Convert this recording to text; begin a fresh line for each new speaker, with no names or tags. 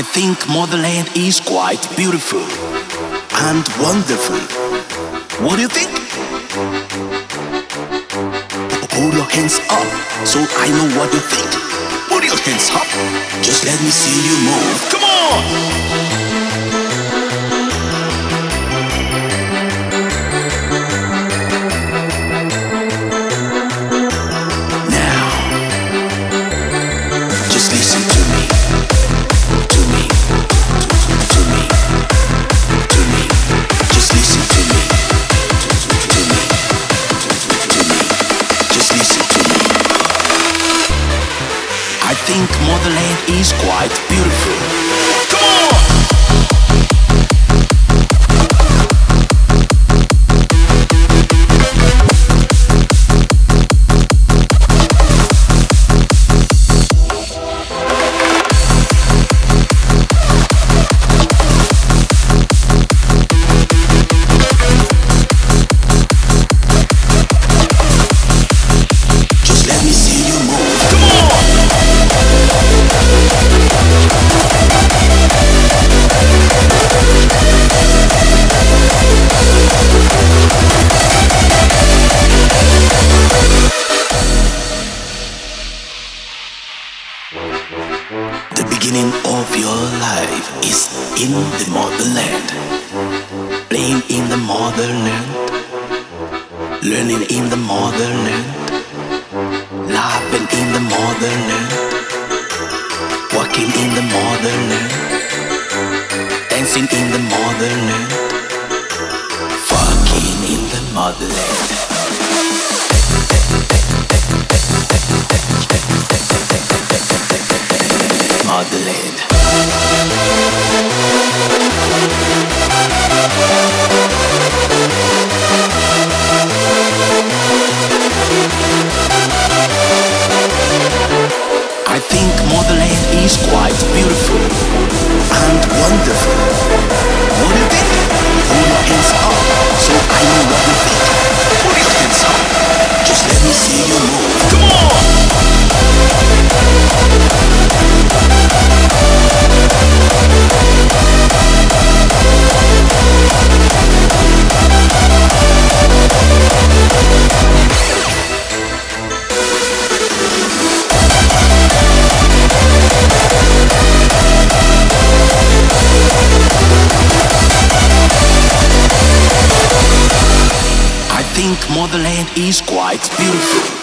I think motherland is quite beautiful and wonderful. What do you think? Hold your hands up so I know what you think. Put your hands up. Just let me see you move. Come on! Think motherland is quite beautiful. Beginning of your life is in the motherland. Playing in the motherland. Learning in the motherland. Laughing in the motherland. Walking in the motherland. Dancing in the motherland. Fucking in the motherland. I think motherland is quite beautiful and wonderful. motherland is quite beautiful.